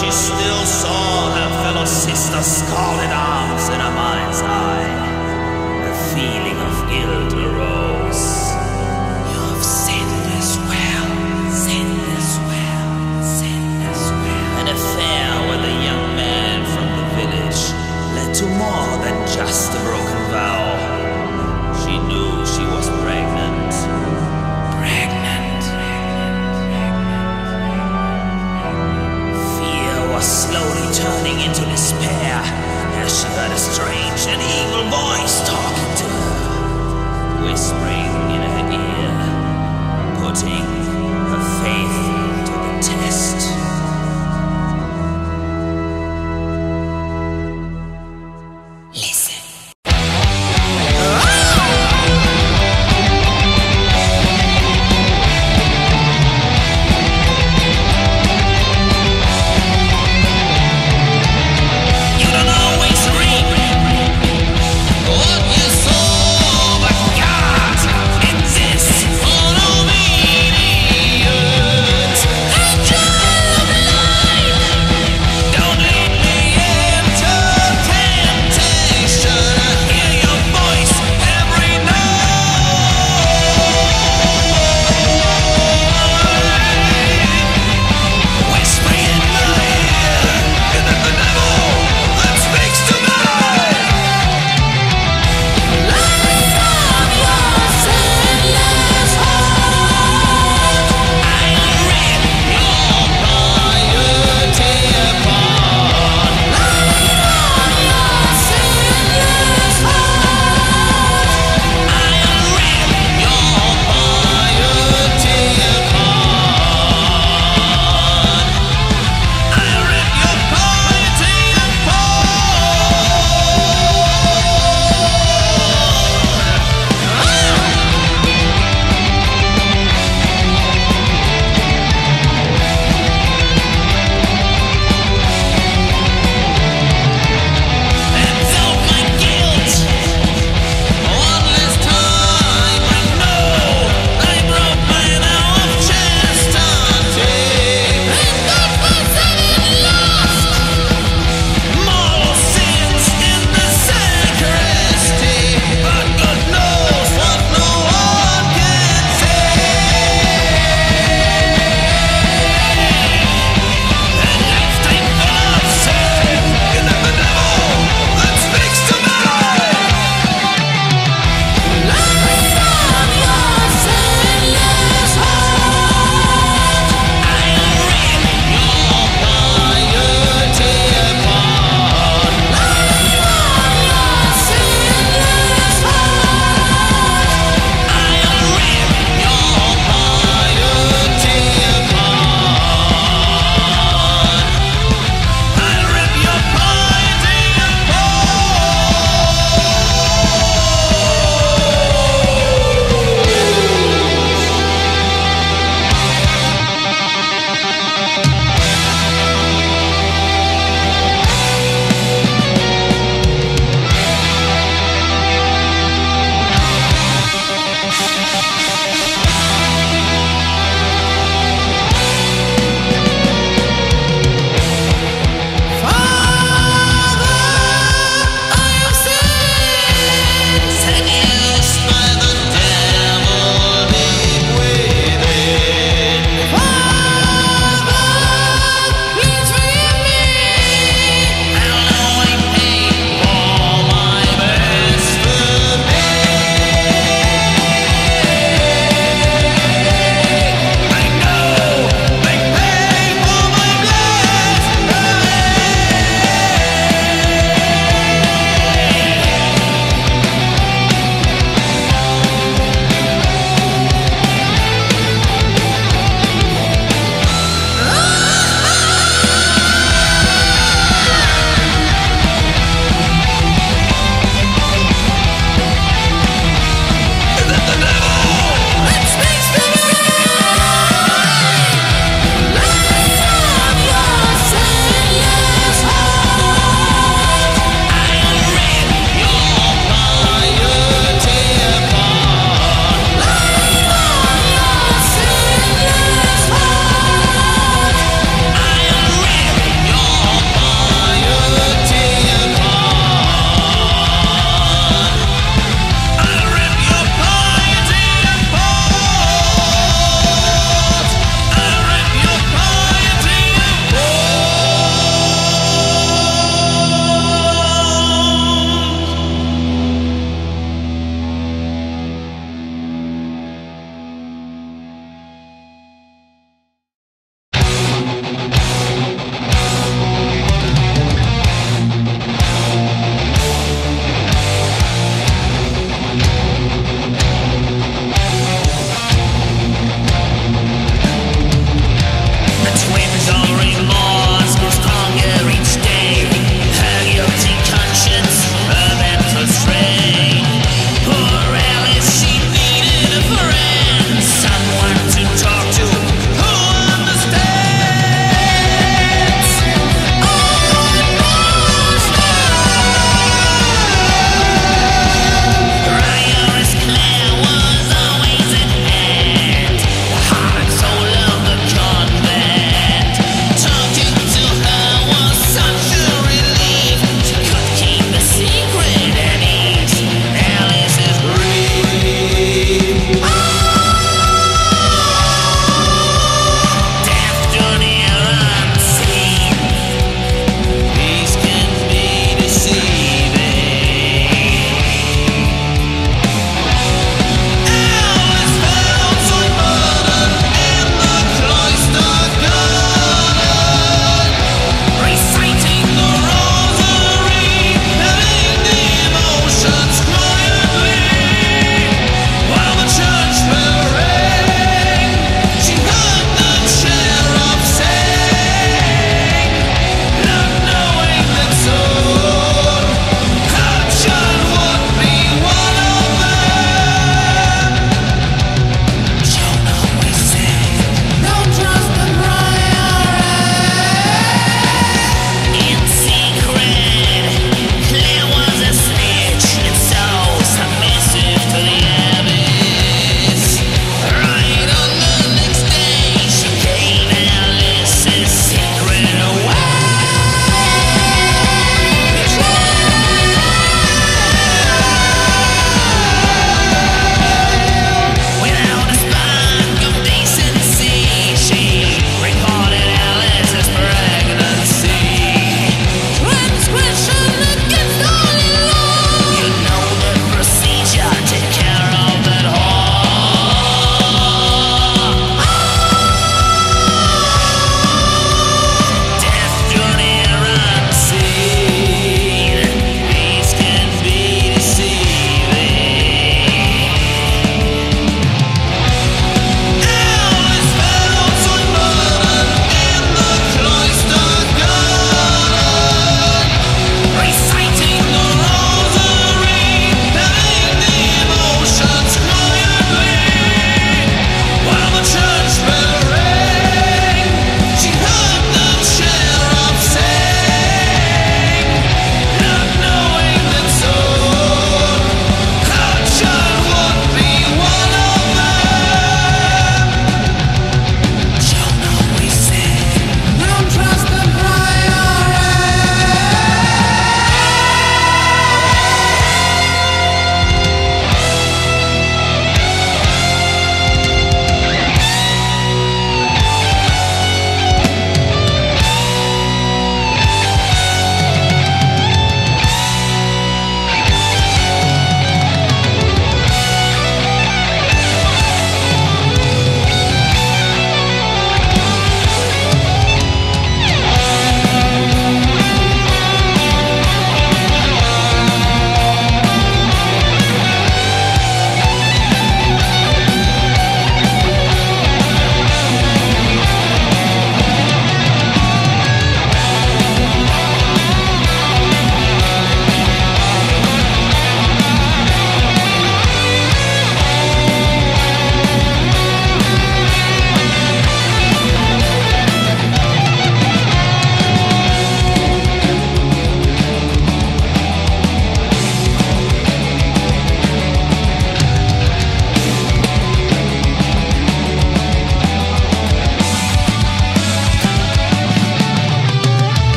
she still saw her fellow sister's scarlet arms in her mind's eye. The feeling of guilt arose.